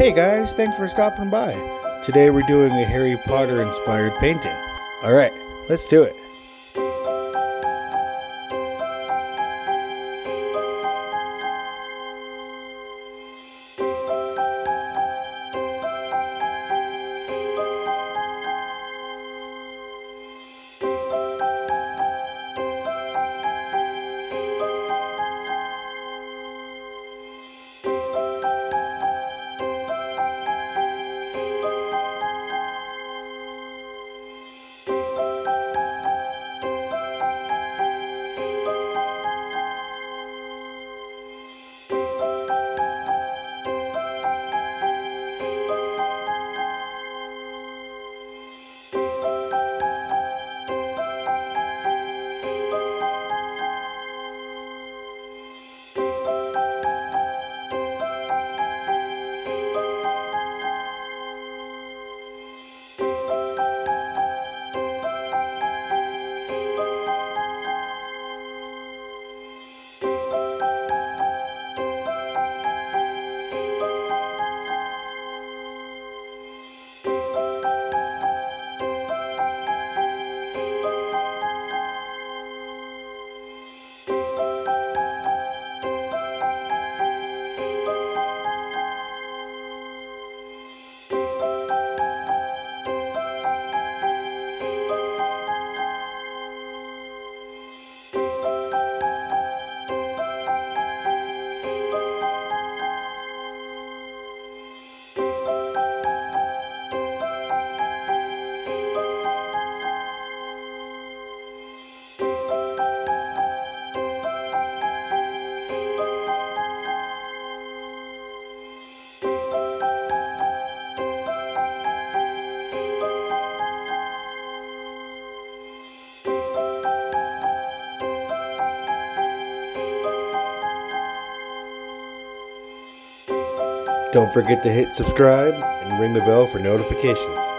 Hey guys, thanks for stopping by. Today we're doing a Harry Potter inspired painting. Alright, let's do it. Don't forget to hit subscribe and ring the bell for notifications.